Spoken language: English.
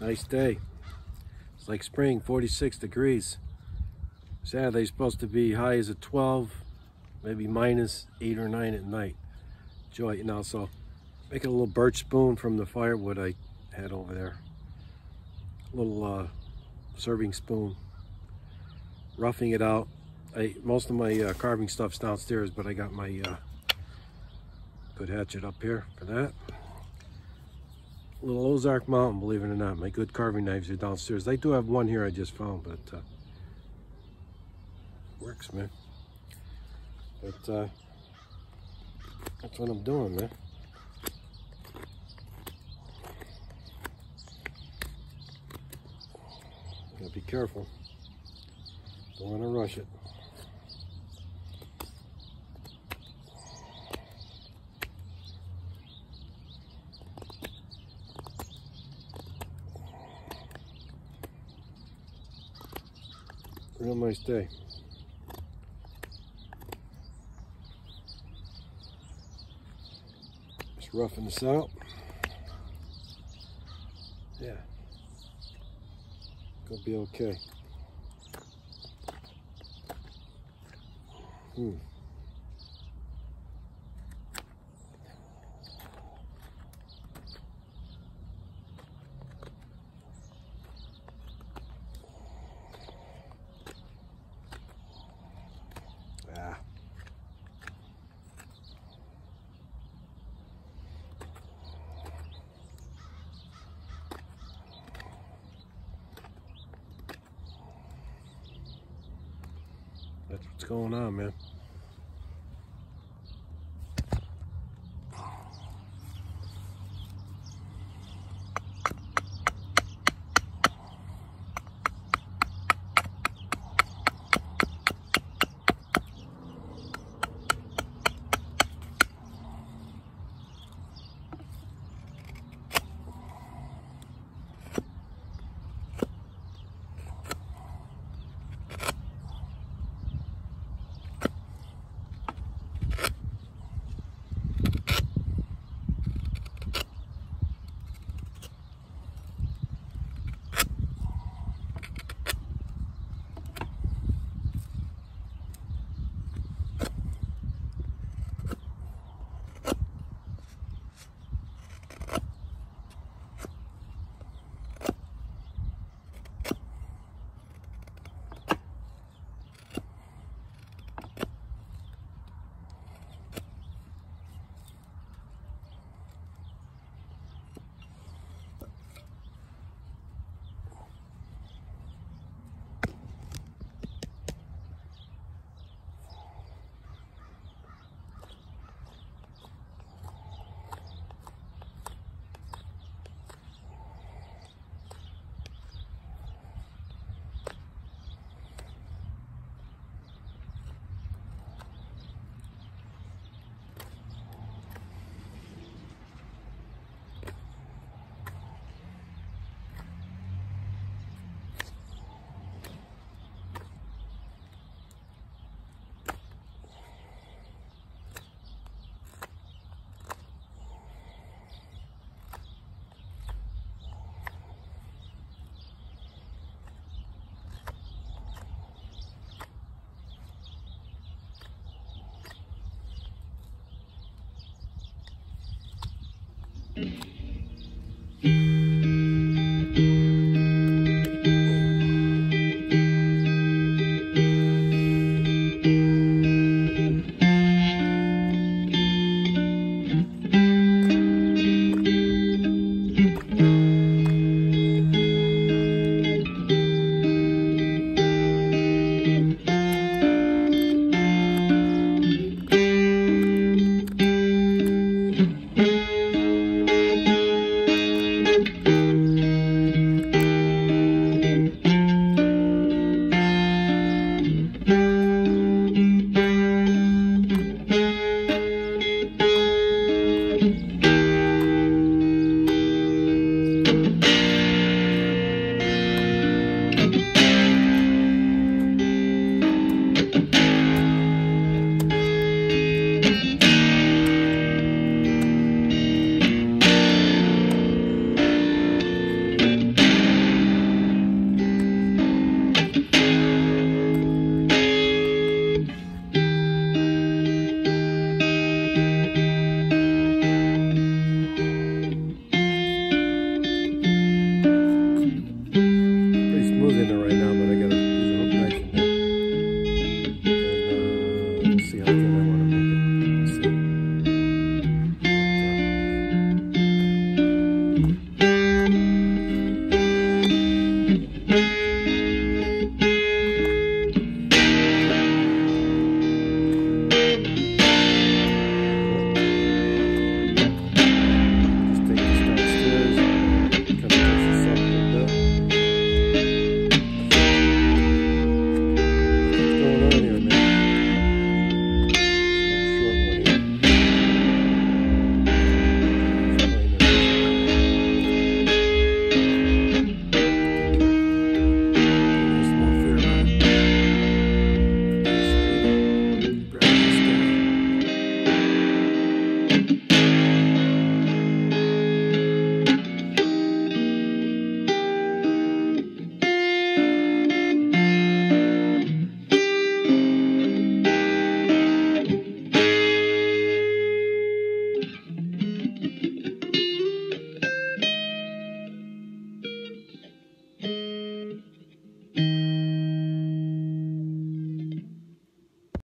Nice day. It's like spring, 46 degrees. Saturday's supposed to be high as a 12, maybe minus 8 or 9 at night. Enjoy it now. So making a little birch spoon from the firewood I had over there. A little uh, serving spoon. Roughing it out. I, most of my uh, carving stuff's downstairs, but I got my uh, good hatchet up here for that little Ozark Mountain, believe it or not. My good carving knives are downstairs. I do have one here I just found, but uh, works, man. But uh, that's what I'm doing, man. Gotta be careful. Don't want to rush it. Real nice day. Just roughing this out. Yeah. Gonna be okay. Hmm. That's what's going on, man. Thank you.